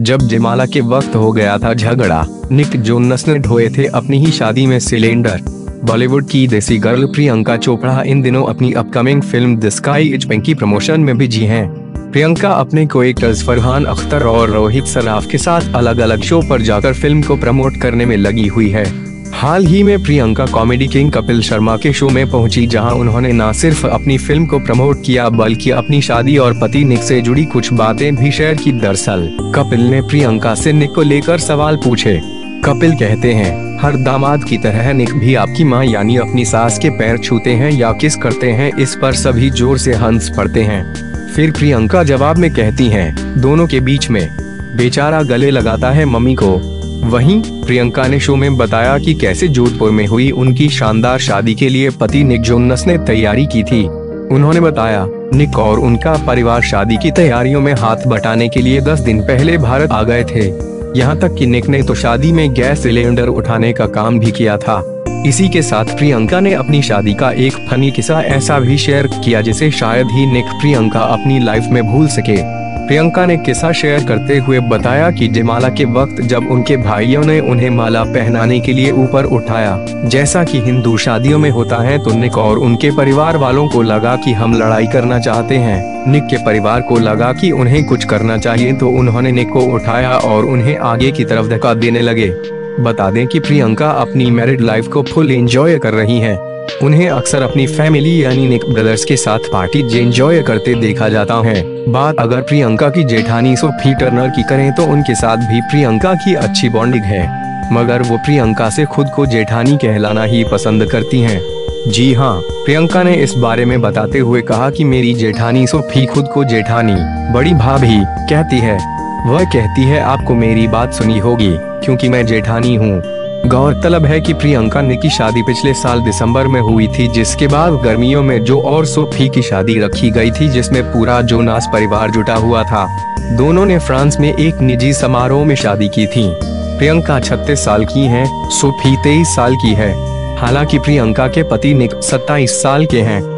जब जयमाला के वक्त हो गया था झगड़ा, निक जोनस ने ढोए थे अपनी ही शादी में सिलेंडर बॉलीवुड की देसी गर्ल प्रियंका चोपड़ा इन दिनों अपनी upcoming film The Sky Is Pink की प्रमोशन में बिज़ी हैं। प्रियंका अपने को एक्टर्स फरहान अख्तर और रोहित सराफ के साथ अलग अलग शो पर जाकर फ़िल्म को प्रमोट करने में लगी हुई है हाल ही में प्रियंका कॉमेडी किंग कपिल शर्मा के शो में पहुँची, जहाँ उन्होंने न सिर्फ़ अपनी फ़िल्म को प्रमोट किया, बल्कि अपनी शादी और पति निक से जुड़ी कुछ बातें भी शेयर की। दरअसल, कपिल ने प्रियंका से निक को लेकर सवाल पूछे। कपिल कहते हैं, हर दामाद की तरह निक भी आपकी माँ यानी अपनी सास के पैर छूते हैं या किस करते हैं, इस पर सभी ज़ोर से हंस पड़ते हैं। फिर प्रियंका जवाब में कहती हैं, दोनों के बीच में बेचारा गले लगाता है मम्मी को। वहीं, प्रियंका ने शो में बताया कि कैसे जोधपुर में हुई उनकी शानदार शादी के लिए पति निक जोनस ने तैयारी की थी। उन्होंने बताया, निक और उनका परिवार शादी की तैयारियों में हाथ बटाने के लिए 10 दिन पहले भारत आ गए थे। यहाँ तक कि निक ने तो शादी में गैस सिलेंडर उठाने का काम भी किया था। इसी के साथ प्रियंका ने अपनी शादी का एक फनी किस्सा ऐसा भी शेयर किया जिसे शायद ही निक प्रियंका अपनी लाइफ में भूल सके। प्रियंका ने किस्सा शेयर करते हुए बताया कि जयमाला के वक्त जब उनके भाइयों ने उन्हें माला पहनाने के लिए ऊपर उठाया, जैसा कि हिंदू शादियों में होता है तो निक और उनके परिवार वालों को लगा कि हम लड़ाई करना चाहते हैं निक के परिवार को लगा कि उन्हें कुछ करना चाहिए तो उन्होंने निक को उठाया और उन्हें आगे की तरफ़ धक्का देने लगे बता दें कि प्रियंका अपनी मैरिड लाइफ को फुल एंजॉय कर रही हैं। उन्हें अक्सर अपनी फैमिली यानी निक ब्रदर्स के साथ पार्टी एंजॉय करते देखा जाता है। बात अगर प्रियंका की जेठानी सोफी टर्नर की करें तो उनके साथ भी प्रियंका की अच्छी बॉन्डिंग है। मगर वो प्रियंका से खुद को जेठानी कहलाना ही पसंद करती हैं। जी हाँ प्रियंका ने इस बारे में बताते हुए कहा कि मेरी जेठानी सोफी खुद को जेठानी, बड़ी भाभी कहती है। वह कहती है, आपको मेरी बात सुनी होगी, क्योंकि मैं जेठानी हूँ। गौरतलब है कि प्रियंका ने की शादी पिछले साल दिसंबर में हुई थी, जिसके बाद गर्मियों में जो और सोफी की शादी रखी गई थी, जिसमें पूरा जोनास परिवार जुटा हुआ था। दोनों ने फ्रांस में एक निजी समारोह में शादी की थी। प्रियंका छत्तीस साल की है सोफी तेईस साल की है। हालाँकि प्रियंका के पति निक सत्ताईस साल के हैं।